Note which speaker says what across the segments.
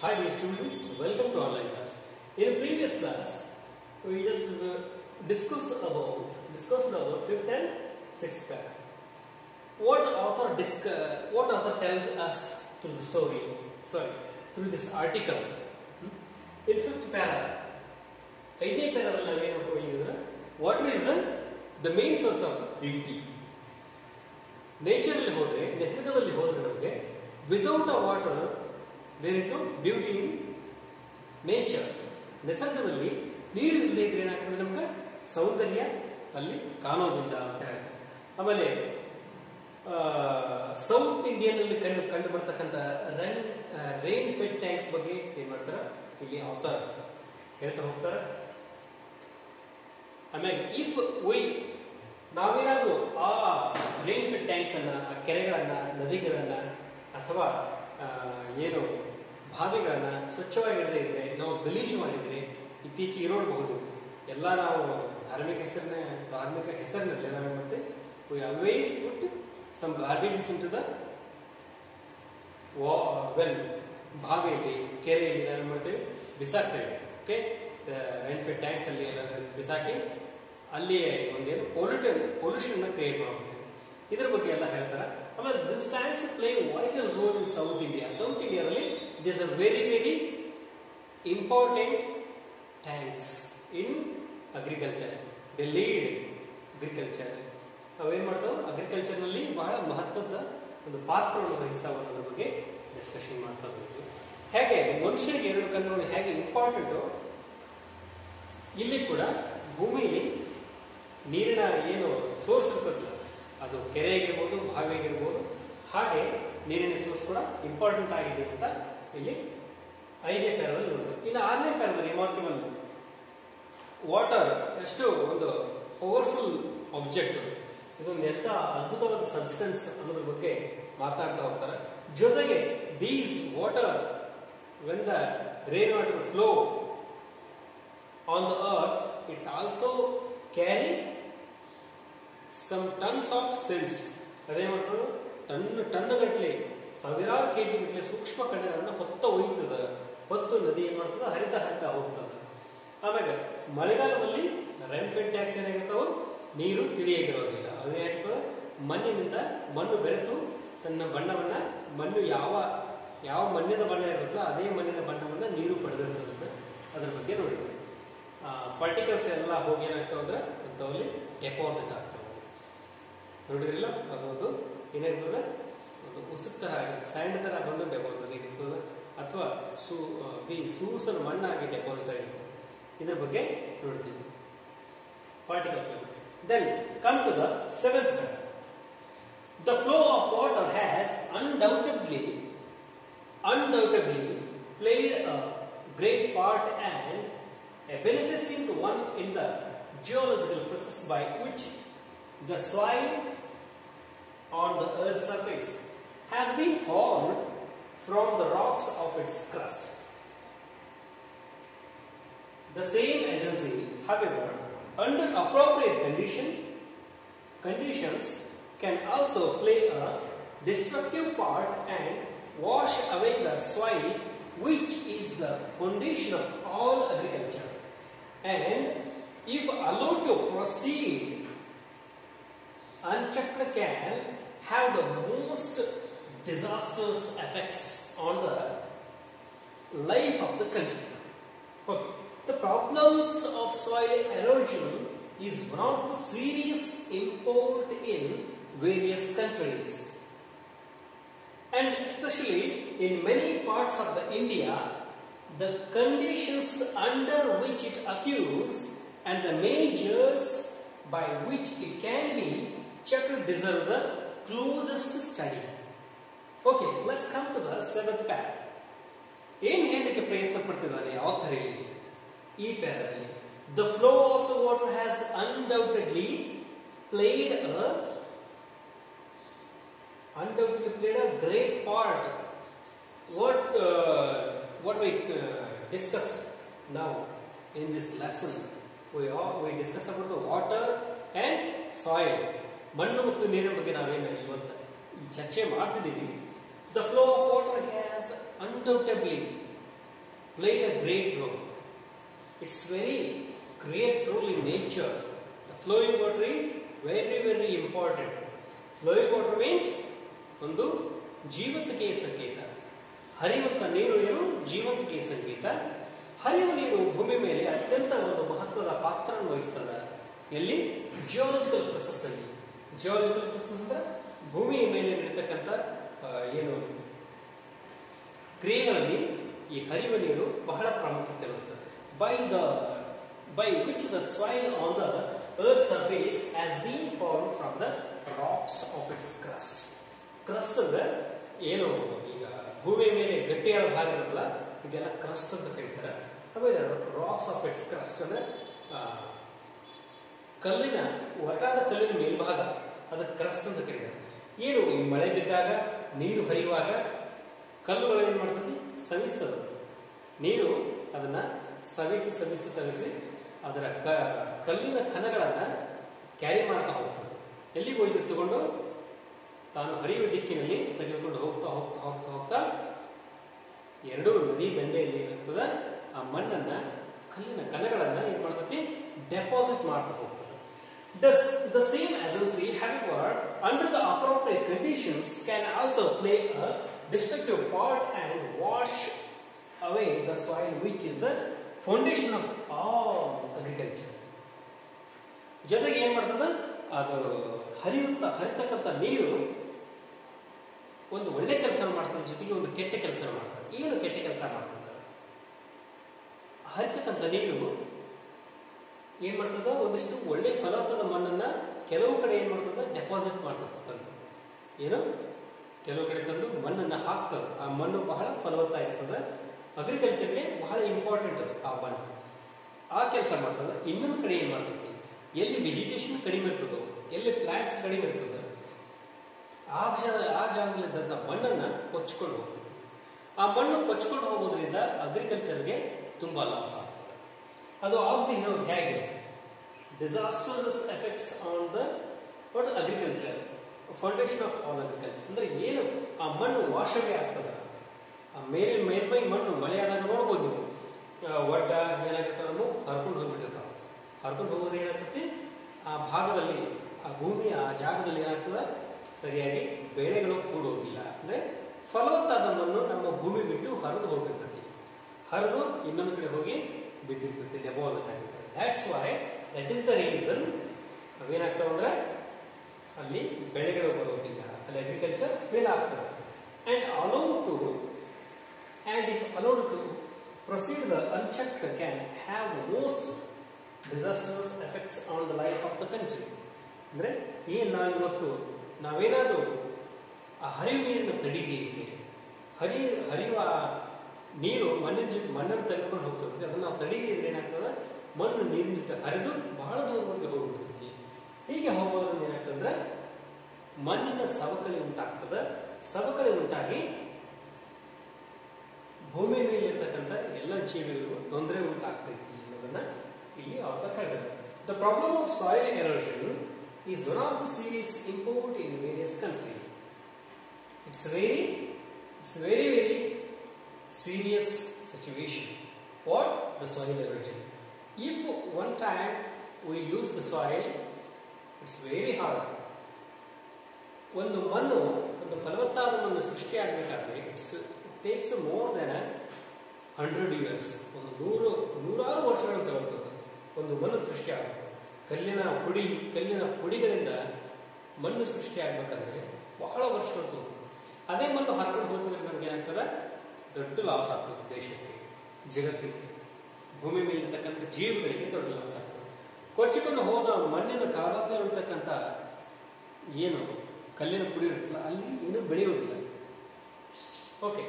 Speaker 1: Hi dear students, welcome to online class. In previous class, we just uh, discussed about discussed about fifth and sixth paragraph. What author disc, uh, what author tells us through the story, sorry, through this article. hmm? In fifth paragraph, ಐದನೇ ಪ್ಯಾರಾದಲ್ಲಿ ನಾವೇನು ಹೋಗಿದ್ರೆ water is the the main source of beauty ನೇಚರಲ್ಲಿ ಹೋದ್ರೆ ನಿಸರ್ಗದಲ್ಲಿ ಹೋದ್ರೆ ನಮಗೆ without a water There is no beauty in nature ನಿಸರ್ಗದಲ್ಲಿ ನೀರು ಇಲ್ಲದೆ ಇದ್ರೆ ಏನಾಗ್ತದೆ ನಮ್ಗೆ? ಸೌಂದರ್ಯ ಅಲ್ಲಿ ಕಾಣೋದಿಲ್ಲ ಅಂತ ಹೇಳ್ತಾರೆ. ಆಮೇಲೆ ಸೌತ್ ಇಂಡಿಯನ್ ಅಲ್ಲಿ ಕಂಡು ಕಂಡು ಬರ್ತಕ್ಕಂಥ ರನ್ ರೈನ್ ಫೆಡ್ ಟ್ಯಾಂಕ್ಸ್ ಬಗ್ಗೆ ಏನ್ ಮಾಡ್ತಾರ? ಇಲ್ಲಿ ಅವತಾರ ಹೇಳ್ತಾ ಹೋಗ್ತಾರ. ಆಮೇಲೆ ಇಫ್ ವೈ ನಾವೇನಾದ್ರೂ ಆ ರೈನ್ ಫೆಡ್ ಟ್ಯಾಂಕ್ಸ್ ಅನ್ನ, ಆ ಕೆರೆಗಳನ್ನ, ನದಿಗಳನ್ನ, ಅಥವಾ ಏನು ಬಾವಿಗಳನ್ನ ಸ್ವಚ್ಛವಾಗಿರದೇ ಇದ್ರೆ, ನಾವು ಗಲೀಜು ಮಾಡಿದ್ರೆ ಇತ್ತೀಚೆಗೆ ನೋಡಬಹುದು ಎಲ್ಲ ನಾವು ಧಾರ್ಮಿಕ ಹೆಸರಿನ, ಧಾರ್ಮಿಕ ಹೆಸರಿನಲ್ಲಿ ನಾವು ಮತ್ತೆ we always put some garbages into the well ಬಾವಿಯಲ್ಲಿ, ಕೆರೆಯಲ್ಲಿ ನಾವು ಮಾಡ್ತೇವೆ? ಬಿಸಾಕ್ತೇವೆ ಓಕೆ ರೈಲ್ವೆ ಟ್ಯಾಂಕ್ಸ್ ಅಲ್ಲಿ ಎಲ್ಲ ಬಿಸಾಕಿ, ಅಲ್ಲಿಯೇ ಒಂದೇನು ಪೊಲ್ಯೂಟನ್ ಪೊಲ್ಯೂಷನ್ ಕ್ರಿಯೇಟ್ ಮಾಡಬಹುದು ಇದ್ರ ಬಗ್ಗೆ ಎಲ್ಲ ಹೇಳ್ತಾರೆ? ಆಮೇಲೆ this tanks play vital role in south India south ಇಂಡಿಯಾದಲ್ಲಿ this a very very important tanks in agriculture the lead agriculture ಅವೇನ್ ಮಾಡ್ತಾವ ಅಗ್ರಿಕಲ್ಚರ್ನಲ್ಲಿ ಬಹಳ ಮಹತ್ವದ ಒಂದು ಪಾತ್ರವನ್ನು ವಹಿಸ್ತಾವ ಅನ್ನೋದ್ರ ಬಗ್ಗೆ ಡಿಸ್ಕಷನ್ ಮಾಡ್ತಾ ಹೋಗ್ತೀವಿ. ಹೇಗೆ? ಮನುಷ್ಯನಿಗೆ ಎರಡು ಕಣ್ಣುಗಳು ಹೇಗೆ ಇಂಪಾರ್ಟೆಂಟ್ ಇಲ್ಲಿ ಕೂಡ ಭೂಮಿಲಿ ನೀರಿನ ಏನು ಸೋರ್ಸ್ ಇರ್ತದಲ್ಲ ಅದು ಕೆರೆ ಆಗಿರ್ಬೋದು ಬಾವಿ ಆಗಿರ್ಬೋದು ಹಾಗೆ ನೀರಿನ ಸೋರ್ಸ್ ಕೂಡ ಇಂಪಾರ್ಟೆಂಟ್ ಆಗಿದೆ ಅಂತ ಇಲ್ಲಿ ಐದನೇ ಪ್ಯಾರದಲ್ಲಿ ನೋಡ್ಬೋದು ಇನ್ನು ಆರನೇ ಪ್ಯಾರದಲ್ಲಿ ಮಾರ್ಕಿಮಲ್ ವಾಟರ್ ಎಷ್ಟು ಒಂದು ಪವರ್ಫುಲ್ ಆಬ್ಜೆಕ್ಟ್ ಇದೊಂದು ಎಂತ ಅದ್ಭುತವಾದ ಸಬ್ಸ್ಟೆನ್ಸ್ ಅನ್ನೋದ್ರ ಬಗ್ಗೆ ಮಾತಾಡ್ತಾ ಹೋಗ್ತಾರೆ. ಜೊತೆಗೆ these water when the rain water flow on the earth it's also carry some tons of silts ಅದೇ ಮಾಡ್ತಾರೆ ಟನ್ ಟನ್ ಗಟ್ಟಲೆ ಕೆಜಿ ಗಟ್ಟಲೆ ಸೂಕ್ಷ್ಮ ಕಣಗಳನ್ನು ಹೊತ್ತ ಒಯ್ತದ ಹೊತ್ತು ನದಿ ಏನ್ ಮಾಡ್ತದ? ಹರಿತ ಹರಿತ ಹೋಗ್ತದ. ಆಮ್ಯಾಗ ಮಳೆಗಾಲದಲ್ಲಿ ರೈನ್ಫೆಡ್ ಟ್ಯಾಕ್ಸ್ ಏನಾಗಿರ್ತಾವ? ನೀರು ತಿಳಿಯಾಗಿರೋದಿಲ್ಲ ಅದು ಏನಾಗ್ತದೆ? ಮಣ್ಣಿನಿಂದ ಮಣ್ಣು ಬೆರೆತು ತನ್ನ ಬಣ್ಣವನ್ನ ಮಣ್ಣು ಯಾವ ಯಾವ ಮಣ್ಣಿನ ಬಣ್ಣ ಇರುತ್ತೋ ಅದೇ ಮಣ್ಣಿನ ಬಣ್ಣವನ್ನ ನೀರು ಪಡೆದಿರ್ತದೆ ಅದ್ರ ಬಗ್ಗೆ ನೋಡಿದ್ವಿ. ಪಾರ್ಟಿಕಲ್ಸ್ ಎಲ್ಲ ಹೋಗಿ ಏನಾಗ್ತಾವ ಅಂದ್ರೆ ಅಂಥವಲ್ಲಿ ಡೆಪಾಸಿಟ್ ಆಗ್ತವೆ. ನೋಡಿದ್ರಿಲ್ಲ? ಅದೊಂದು ಏನಾಗ್ತದೆ? ಒಂದು ಉಸುಕ್ ತರ ಸ್ಯಾಂಡ್ ತರ ಬಂದು ಡೆಪಾಸಿಟ್ ಆಗಿರ್ತದೆ ಅಥವಾ ಸೂ ದಿ ಸೂಸನ ಮಣ್ಣಾಗಿ ಡೆಪಾಸಿಟ್ ಆಗಿರ್ತದೆ ಇದ್ರ ಬಗ್ಗೆ ನೋಡ್ತೀವಿ particles then come to the seventh part the flow of water has undoubtedly undoubtedly played a great part and a beneficent one in the geological process by which the soil on the earth's surface has been formed from the rocks of its crust. The same agency, however, under appropriate condition, conditions can also play a destructive part and wash away the soil which is the foundation of all agriculture. And if allowed to proceed, unchecked can have the most disastrous effects on the life of the country. Okay. The problems of soil erosion is one of the serious import in various countries and especially in many parts of the India, the conditions under which it occurs and the measures by which it can be checked deserve the closest study. Okay, let's come to the seventh pair. ಏನ್ ಹೇಳಲಿಕ್ಕೆ ಪ್ರಯತ್ನ ಪಡ್ತಿದ್ದಾನೆ author ಇಲ್ಲಿ ಈ ಪ್ಯಾರಲ್ಲಿ the flow of the water has undoubtedly played a undoubtedly played a great part. What uh, what we uh, discuss now in this lesson, we all, we discuss about the water and soil. ಮಣ್ಣು ಮತ್ತು ನೀರಿನ ಬಗ್ಗೆ ನಾವೇನು ಇವತ್ತು ಈ ಚರ್ಚೆ ಮಾಡ್ತಿದ್ದೀವಿ the flow of water has undoubtedly played a great role. It's very great role in nature. The flowing water is very very important. Flowing water means ಒಂದು ಜೀವಂತಿಕೆಯ ಸಂಕೇತ ಹರಿಯುವಂತ ನೀರು ಏನು ಜೀವಂತಿಕೆಯ ಸಂಕೇತ ಹರಿಯುವ ನೀರು ಭೂಮಿ ಮೇಲೆ ಅತ್ಯಂತ ಒಂದು ಮಹತ್ವದ ಪಾತ್ರವನ್ನು ವಹಿಸ್ತದೆ ಎಲ್ಲಿ ಜಿಯೋಲಜಿಕಲ್ ಪ್ರೊಸೆಸ್ ಅಲ್ಲಿ ಜಿಯಾಲಜಿಕಲ್ ಪ್ರೊಸೆಸ್ ಅಂದ್ರೆ ಭೂಮಿಯ ಮೇಲೆ ನಡೀತಕ್ಕಂಥ ಏನು ಕ್ರಿಯೆಗಳಲ್ಲಿ ಈ ಹರಿವ ನೀರು ಬಹಳ ಪ್ರಾಮುಖ್ಯತೆ ಇರುತ್ತದೆ by the by which the soil on the earth surface has been form from the rocks of its crust crust ಅಂದ್ರೆ ಏನು? ಈಗ ಭೂಮಿಯ ಮೇಲೆ ಗಟ್ಟಿಯಾದ ಭಾಗ ಇರುತ್ತಲ್ಲ, ಇದೆಲ್ಲ ಕ್ರಸ್ಟ್ ಅಂತ ಕರೀತಾರೆ. ಆಮೇಲೆ ರಾಕ್ಸ್ ಆಫ್ ಇಟ್ಸ್ ಕ್ರಸ್ಟ್ ಅಂದ್ರೆ ಕಲ್ಲಿನ ಒರಟಾದ ಕಲ್ಲಿನ ಮೇಲ್ಭಾಗ ಅದಕ್ಕೆ ಕ್ರಸ್ಟ್ ಅಂತ ಕರೀತಾರೆ. ಏನು? ಈ ಮಳೆ ಬಿದ್ದಾಗ ನೀರು ಹರಿಯುವಾಗ ಕಲ್ಲುಗಳು ಏನು ಮಾಡ್ತದೆ? ಸವಿಸ್ತದೆ. ನೀರು ಅದನ್ನ ಸವಿಸಿ ಸವಿಸಿ ಸವಿಸಿ ಅದರ ಕಲ್ಲಿನ ಕಣಗಳನ್ನು ಕ್ಯಾರಿ ಮಾಡ್ತಾ ಹೋಗ್ತದೆ. ಎಲ್ಲಿಗೆ ತಗೊಂಡು? ತಾನು ಹರಿಯುವ ದಿಕ್ಕಿನಲ್ಲಿ ತೆಗೆದುಕೊಂಡು ಹೋಗ್ತಾ ಹೋಗ್ತಾ ಹೋಗ್ತಾ ಹೋಗ್ತಾ ಎರಡೂ ನದಿ ದಂಡೆಯಲ್ಲಿ ಇರ್ತದ ಆ ಮಣ್ಣನ್ನ, ಕಲ್ಲಿನ ಕನಗಳನ್ನ ಏನ್ ಮಾಡ್ತತಿ ಡೆಪಾಸಿಟ್ ಮಾಡ್ತಾ ಹೋಗ್ತದೆ. Thus, the same agency, however, under the appropriate conditions, can also play a destructive part and wash away the soil, which is the foundation of all agriculture. ಜೊತೆಗೆ ಏನ್ ಮಾಡ್ತದ ಅದು ಹರಿಯುತ್ತ ಹರಿತಕ್ಕಂಥ ನೀರು ಒಂದು ಒಳ್ಳೆ ಕೆಲಸ ಮಾಡ್ತಾರೆ ಜೊತೆಗೆ ಒಂದು ಕೆಟ್ಟ ಕೆಲಸ ಮಾಡ್ತಾರೆ ಏನು ಕೆಟ್ಟ ಕೆಲಸ ಮಾಡ್ತಾರೆ ಹರಿತಕ್ಕಂಥ ನೀರು ಏನ್ ಮಾಡ್ತದ? ಒಂದಿಷ್ಟು ಒಳ್ಳೆ ಫಲವತ್ತಾದ ಮಣ್ಣನ್ನ ಕೆಲವು ಕಡೆ ಏನ್ ಮಾಡ್ತದ? ಡೆಪಾಸಿಟ್ ಮಾಡ್ತದ ಏನು? ಕೆಲವು ಕಡೆ ತಂದು ಮಣ್ಣನ್ನ ಹಾಕ್ತದ. ಆ ಮಣ್ಣು ಬಹಳ ಫಲವತ್ತಾಗಿರ್ತದ ಅಗ್ರಿಕಲ್ಚರ್ಗೆ ಬಹಳ ಇಂಪಾರ್ಟೆಂಟ್ ಅದು ಆ ಮಣ್ಣು. ಆ ಕೆಲಸ ಮಾಡ್ತದ. ಇನ್ನೊಂದು ಕಡೆ ಏನ್ ಮಾಡ್ತೈತಿ ಎಲ್ಲಿ ವೆಜಿಟೇಷನ್ ಕಡಿಮೆ ಇರ್ತದೋ, ಎಲ್ಲಿ ಪ್ಲಾಂಟ್ಸ್ ಕಡಿಮೆ ಇರ್ತದ, ಆ ಜಾಗ ಆ ಜಾಗದಲ್ಲಿದ್ದಂಥ ಮಣ್ಣನ್ನ ಕೊಚ್ಕೊಂಡು ಹೋಗ್ತದೆ. ಆ ಮಣ್ಣು ಕೊಚ್ಕೊಂಡು ಹೋಗೋದ್ರಿಂದ ಅಗ್ರಿಕಲ್ಚರ್ಗೆ ತುಂಬಾ ಲಾಸ್ ಆಗ್ತದೆ. ಅದು ಆಗದೆ ಇರೋದು ಹೇಗೆ? Disasters effects on the what agriculture foundation of all agriculture ಅಂದ್ರೆ ಏನು? ಆ ಮಣ್ಣು ವಾಶವೇ ಆಗ್ತದ. ಆ ಮೇಲೆ, ಮೇಲ್ಮೈ ಮಣ್ಣು ಮಳೆ ಆದಾಗ ನೋಡ್ಬೋದು ಒಡ್ಡ ಏನಾಗುತ್ತೆ ನಾವು ಹರ್ಕೊಂಡು ಹೋಗ್ಬಿಟ್ಟಿರ್ತಾವ. ಹರ್ಕೊಂಡು ಹೋಗೋದು ಏನಾಗ್ತೈತಿ? ಆ ಭಾಗದಲ್ಲಿ, ಆ ಭೂಮಿ ಆ ಜಾಗದಲ್ಲಿ ಏನಾಗ್ತದ? ಸರಿಯಾಗಿ ಬೆಳೆಗಳು ಕೂಡೋದಿಲ್ಲ ಅಂದ್ರೆ ಫಲವತ್ತಾದ ಮಣ್ಣು ನಮ್ಮ ಭೂಮಿ ಬಿಟ್ಟು ಹರಿದು ಹೋಗಿರ್ತತಿ ಹರಿದು ಇನ್ನೊಂದು ಕಡೆ ಹೋಗಿ ಬಿದ್ದಿರ್ತೈತಿ ಡೆಪಾಸಿಟ್ ಆಗಿರ್ತದೆ that's why that is the reason ಅವೇನಾಗ್ತಾವ ಅಂದ್ರೆ ಅಲ್ಲಿ ಬೆಳೆಗಳು ಬರೋದಿಲ್ಲ ಅಲ್ಲಿ ಅಗ್ರಿಕಲ್ಚರ್ ಫೇಲ್ ಆಗ್ತದೆ. And allowed to and if allowed to proceed the uncheck can have most disasters effects on the life of the country ಅಂದ್ರೆ ಏನ್ ನಾವು ಇವತ್ತು ನಾವೇನಾದ್ರೂ ಆ ಹರಿವು ನೀರನ್ನು ತಡೀಲಿಕ್ಕೆ ಹರಿ, ಹರಿಯುವ ನೀರು ಮಣ್ಣಿನ ಜೊತೆ ಮಣ್ಣನ್ನು ತೆಗೆದುಕೊಂಡು ಹೋಗ್ತದೆ ಅದನ್ನ ನಾವು ತಡೀಲಿದ್ರೆ ಏನಾಗ್ತದೆ? ಮಣ್ಣು ನೀರಿನ ಜೊತೆ ಹರಿದು ಬಹಳ ದೂರವರೆಗೆ ಹೋಗ್ಬಿಡ್ತೈತಿ. ಹೀಗೆ ಹೋಗೋದ್ರಿಂದ ಏನಾಗ್ತಂದ್ರೆ ಮಣ್ಣಿನ ಸವಕಳಿ ಉಂಟಾಗ್ತದ. ಸವಕಳಿ ಉಂಟಾಗಿ ಭೂಮಿ ಮೇಲೆ ಇರ್ತಕ್ಕಂಥ ಎಲ್ಲ ಜೀವಿಗಳಿಗೂ ತೊಂದರೆ ಉಂಟಾಗ್ತೈತಿ ಅನ್ನೋದನ್ನ ಇಲ್ಲಿ ಅವತ್ತ ಹೇಳಿದ್ದಾರೆ the problem of soil erosion is one of the series import in various countries it's very it's very very serious situation for the soil erosion if one time we use the soil, it's very hard. ಒಂದು ಮಣ್ಣು ಒಂದು ಫಲವತ್ತಾದ ಮಣ್ಣು ಸೃಷ್ಟಿಯಾಗಬೇಕಾದ್ರೆ it's takes more than hundred years ಒಂದು ನೂರು ನೂರಾರು ವರ್ಷಗಳು ತಗೊಳ್ತದೆ ಒಂದು ಮಣ್ಣು ಸೃಷ್ಟಿ ಆಗುತ್ತೆ ಕಲ್ಲಿನ ಪುಡಿ ಕಲ್ಲಿನ ಪುಡಿಗಳಿಂದ ಮಣ್ಣು ಸೃಷ್ಟಿ ಆಗ್ಬೇಕಂದ್ರೆ ಬಹಳ ವರ್ಷಗಳು ತಗೊಳ್ತದೆ ಅದೇ ಮಣ್ಣು ಹರ್ಕೊಂಡು ಹೋಗ್ತದೆ ನಮ್ಗೆ ಏನಾಗ್ತದೆ? ದೊಡ್ಡ ಲಾಸ್ ಆಗ್ತದೆ ದೇಶಕ್ಕೆ ಜಗತ್ತಿಗೆ. ಭೂಮಿ ಮೇಲೆ ಇರ್ತಕ್ಕಂಥ ಜೀವಿಗಳಿಗೆ ದೊಡ್ಡ ಲಾಸ್ ಕೊಚ್ಚಿಕೊಂಡು ಹೋದ ಮಣ್ಣಿನ ಕಾವಾಗಿರತಕ್ಕಂಥ ಏನು ಕಲ್ಲಿನ ಪುಡಿ ಇರುತ್ತಲ್ಲ, ಅಲ್ಲಿ ಏನು ಬೆಳೆಯೋದಿಲ್ಲ okay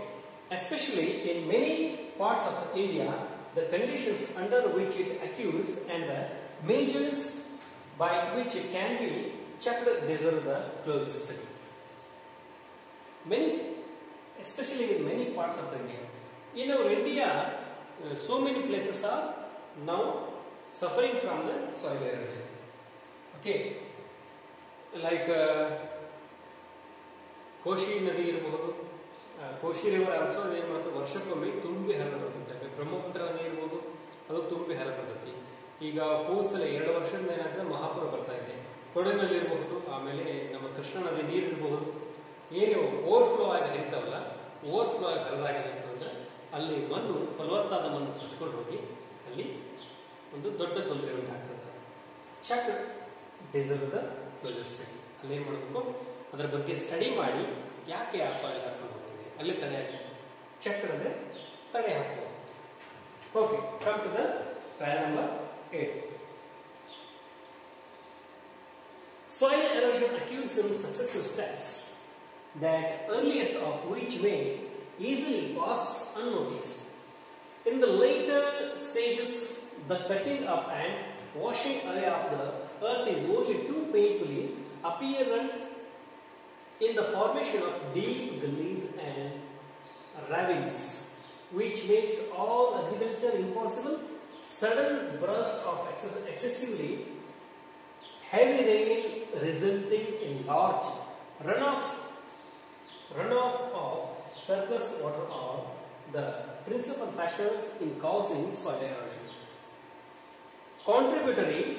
Speaker 1: especially in many parts of India the conditions under which it occurs and the measures by which it can be checked deserve the close study many especially in many parts of India in our India so many places are now suffering from the soil erosion okay like Kosi ನದಿ ಇರಬಹುದು Kosi river also ಏನ್ ಮಾಡ್ತದೆ? ವರ್ಷಕ್ಕೊಮ್ಮೆ ತುಂಬಿ ಹರಿದು ಬರ್ತದೆ. ಬ್ರಹ್ಮಪುತ್ರ ಇರ್ಬೋದು, ಅದು ತುಂಬಿ ಹರಪಡ್ತೈತಿ ಈಗ ಹೋದ್ಸಲ ಎರಡು ವರ್ಷದಿಂದ ಏನಾಗ್ತದೆ ಮಹಾಪುರ ಬರ್ತಾ ಇದೆ. ಕೊಡಗಿನಲ್ಲಿ ಇರಬಹುದು ಆಮೇಲೆ ನಮ್ಮ ಕೃಷ್ಣ ನದಿ ನೀರು ಇರಬಹುದು ಏನು ಓವರ್ಫ್ಲೋ ಆಗಿ ಹರಿತಾವಲ್ಲ ಓವರ್ಫ್ಲೋ ಆಗಿ ಹರಿದಾಗ ಏನಾಗ್ತದೆ ಅಲ್ಲಿ ಮಣ್ಣು ಫಲವತ್ತಾದ ಮಣ್ಣು ಕೊಚ್ಕೊಂಡು ಹೋಗಿ ಅಲ್ಲಿ ಒಂದು ದೊಡ್ಡ ತೊಂದರೆ ಉಂಟಾಗ್ತದೆ ಚಕ್ ಡಿಸರ್ವ್ ದ ಸ್ಟಡಿ ಅಲ್ಲಿ ಏನು ಮಾಡಬೇಕು? ಅದರ ಬಗ್ಗೆ ಸ್ಟಡಿ ಮಾಡಿ ಯಾಕೆ ಆ ಸಾಯಿಲ್ ಹಾಕೊಂಡು ಹೋಗ್ತೀವಿ ಅಲ್ಲಿ ತಡೆ ಚಕ್ ಅಂದ್ರೆ ತಡೆ ಹಾಕುವ. Okay come to the number eight Soil erosion occurs in successive steps, that earliest of which may easily pass unnoticed. In the later stages, the cutting up and washing away of the earth is only too painfully apparent in the formation of deep gullies and ravines, which makes all agriculture impossible. Sudden burst of excess- excessively heavy rain resulting in large runoff runoff of surplus water are the principal factors in causing soil erosion. Contributory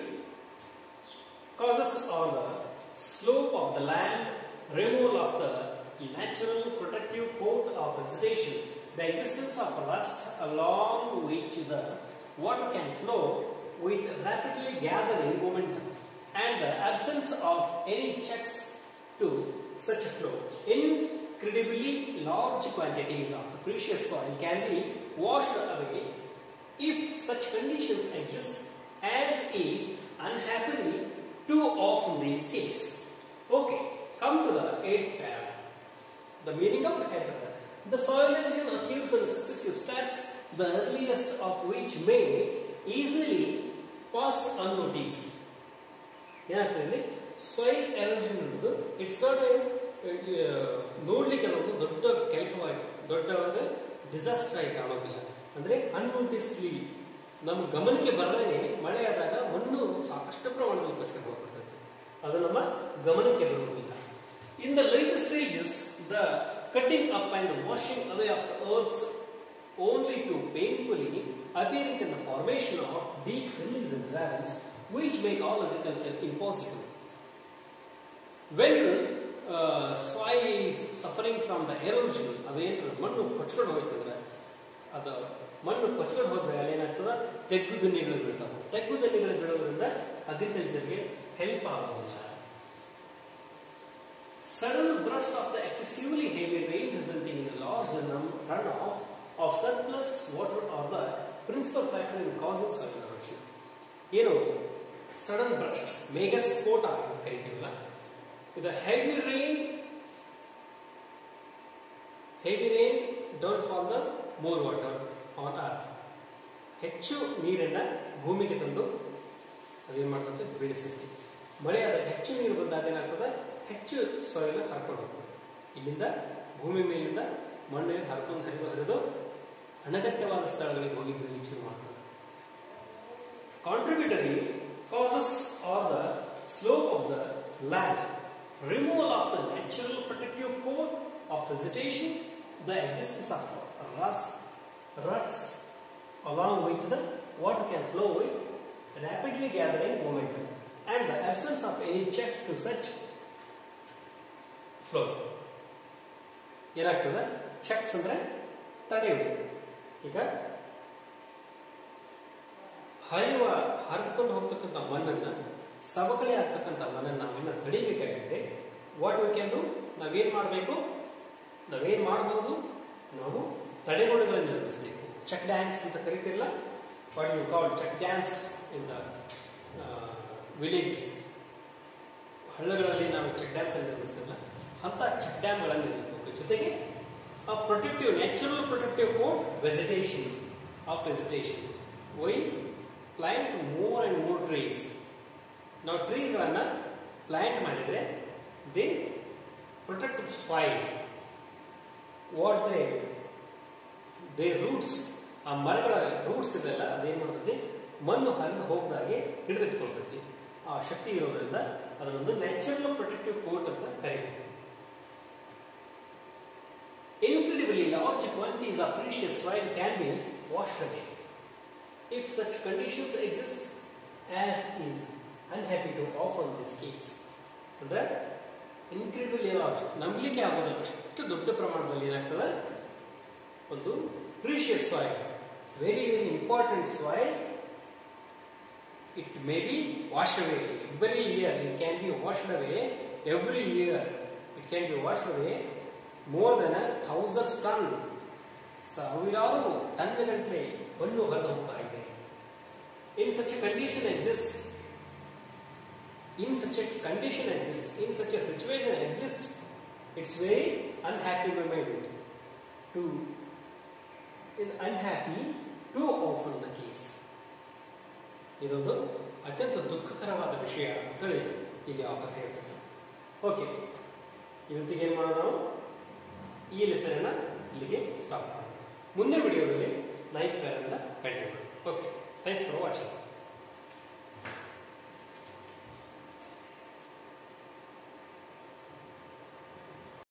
Speaker 1: causes are the slope of the land, removal of the natural protective coat of vegetation, the existence of a rust along which the water can flow with rapidly gathering momentum, and the absence of any checks to such a flow Incredibly large quantities of the precious soil can be washed away if such conditions exist, as is unhappily too often these case. Okay, come to the eighth paragraph. The meaning of eighth paragraph. The soil erosion occurs in successive steps, the earliest of which may easily pass unnoticed. ಏನಾಗ್ತದೆ ಇಲ್ಲಿ soil erosion ಅನ್ನೋದು it's not ನೋಡ್ಲಿಕ್ಕೆ ಒಂದು ದೊಡ್ಡ ಕೆಲಸವಾಯಿತು. ದೊಡ್ಡ ಒಂದು disaster ಆಗಿ ಕಾಣೋದಿಲ್ಲ ಅಂದ್ರೆ ಅನ್ನೋಟಿಸ್ಲಿ ನಮ್ಮ ಗಮನಕ್ಕೆ ಬರದೇ ಮಳೆ ಆದಾಗ ಮಣ್ಣು ಸಾಕಷ್ಟು ಪ್ರಮಾಣದಲ್ಲಿ ಕೊಚ್ಕೊಂಡು ಹೋಗ್ಬಿಡ್ತದೆ. ಅದು ನಮ್ಮ ಗಮನಕ್ಕೆ ಬರುವುದಿಲ್ಲ. In the later stages the cutting up and washing away of the only to to painfully in the the formation of deep gullies which ravines which make all impossible. When soil is suffering from the erosion ಅದೇನು ಮಣ್ಣು ಕೊಚ್ಕೊಂಡು ಹೋಯ್ತಂದ್ರೆ, ಅದು ಮಣ್ಣು ಕೊಚ್ಕೊಂಡು ಹೋದ್ರೆ ಅಲ್ಲೇನಾಗ್ತದೆ ತೆಗ್ಗು ದನಿಗಳು ಬೀಳ್ತಾವೆ. ತೆಗ್ಗು ದನಿಗಳು ಬೀಳೋದ್ರಿಂದ ಅಗ್ರಿಕಲ್ಚರ್ಗೆ ಹೆಲ್ಪ್ ಆಗೋದಿಲ್ಲ. Sudden burst of the excessively heavy rain resulting in large ನಮ್ run off off surplus water of the principal factor in causing soil ಏನು? ಸಡನ್ ಬ್ರಸ್ಟ್ ಮೇಗಸ್ ಸ್ಪೋಟ್ ಅಂತ ಕರಿತೀವಲ್ಲ? ಇದು heavy rain rain, rain don't for the more water on earth. ಹೆಚ್ಚು ನೀರನ್ನ ಭೂಮಿಗೆ ತಂದು ಅದೇನ್ ಮಾಡ್ತದೆ? ಬೀಳಿಸ್ತೈತಿ ಮಳೆ ಹೆಚ್ಚು ನೀರು ಬಂದಾಗ ಏನಾಗ್ತದೆ? ಹೆಚ್ಚು ಸಾಯಿಲ್ ಹರ್ಕೊಂಡು ಹೋಗ್ತದೆ ಇಲ್ಲಿಂದ ಭೂಮಿ ಮೇಲಿಂದ ಮಣ್ಣು ಹರ್ಕೊಂಡು ಹರಿದು ಹರಿದು ಅನಗತ್ಯವಾದ ಸ್ಥಳಗಳಿಗೆ ಹೋಗಿ ಬೀಳಲಿಕ್ಕೆ ಶುರು ಮಾಡ್ತದೆ. Contributory causes are the slope of the land Removal of the natural protective coat of vegetation the existence of rust ruts along which the water can flow with rapidly gathering momentum and the absence of any checks to such flow. ಏನಾಗ್ತದೆ cheques ಅಂದ್ರೆ ತಡೆಯುವುದು ಈಗ ಹರಿಯುವ ಹರಿದುಕೊಂಡು ಹೋಗ್ತಕ್ಕಂಥ ಮಣ್ಣನ್ನ ಸವಕಳಿ ಆಗ್ತಕ್ಕಂಥ ನಾವು ನಾವೇನ ತಡಿಬೇಕಾಗಿದ್ರೆ ವಾಟ್ ಯು ಕ್ಯಾನ್ ಡು ನಾವೇನು ಮಾಡಬೇಕು? ನಾವೇನು ಮಾಡಬಹುದು ನಾವು ತಡೆಗೋಡೆಗಳನ್ನು ನಿರ್ಮಿಸಬೇಕು. ಚೆಕ್ ಡ್ಯಾಮ್ಸ್ ಅಂತ ಕರಿತಿರಲ್ಲ what you call check dams in the villages ಹಳ್ಳಗಳಲ್ಲಿ ನಾವು ಚೆಕ್ ಡ್ಯಾಮ್ಸ್ ಅನ್ನು ನಿರ್ಮಿಸ್ತಿರಲ್ಲ ಅಂತ ಚೆಕ್ ಡ್ಯಾಮ್ಗಳನ್ನು ನಿರ್ಮಿಸಬೇಕು. ಜೊತೆಗೆ ಆ protective natural protective for vegetation of vegetation by plant more and more trees. ನಾವು ಟ್ರೀಗಳನ್ನ ಪ್ಲಾಂಟ್ ಮಾಡಿದ್ರೆ the protect soil what they they roots ಆ ಮರಗಳ ರೂಟ್ಸ್ ಇದೆಲ್ಲ ಅದೇನು ಮಾಡ್ತದೆ ಮಣ್ಣು ಹರಿದು ಹೋಗದಾಗೆ ಹಿಡಿದಿಟ್ಕೊಳ್ತೈತಿ. ಆ ಶಕ್ತಿ ಇರೋದ್ರಿಂದ ಅದನ್ನೊಂದು ನ್ಯಾಚುರಲ್ ಪ್ರೊಟೆಕ್ಟಿವ್ ಕೋಟ್ ಅಂತ ಕರೀತೀವಿ Incredibly large quantities of precious soil can be washed away. If such conditions exist, as is unhappy to on this case ಅಂದ್ರೆ ಇನ್ಕ್ರೆಡಿಬಲ್ ಲಾರ್ಜ್ ನಂಬಲಿಕ್ಕೆ ಆಗೋದಿಲ್ಲ, ಅಷ್ಟು ದೊಡ್ಡ ಪ್ರಮಾಣದಲ್ಲಿ ಏನಾಗ್ತದೆ? ಒಂದು precious soil very very important soil it may be wash away every year it can be washed away every year it can be washed away more than thousand ton ಸಾವಿರಾರು ಟನ್ಗಟ್ಟಲೆ ಮಣ್ಣು ಹೊರಗೆ ಹೋಗ್ತಾ ಇದೆ. In such condition exists. In such a condition exists in such a situation exists it's very unhappy moment to in unhappy too often the case ಇದೊಂದು ಅತ್ಯಂತ ದುಃಖಕರವಾದ ವಿಷಯ ಅಂತೇಳಿ ಇಲ್ಲಿ ಆತರ್ ಹೇಳ್ತಾರೆ ಓಕೆ ಇವತ್ತಿಗೆ ಏನು ಮಾಡೋಣ ನಾವು ಈ ಲೆಸನ್ ಇಲ್ಲಿಗೆ ಸ್ಟಾಪ್ ಮಾಡೋಣ ಮುಂದಿನ ವಿಡಿಯೋದಲ್ಲಿ ninth ವ್ಯಾಲಿಂದ continue okay thanks for watching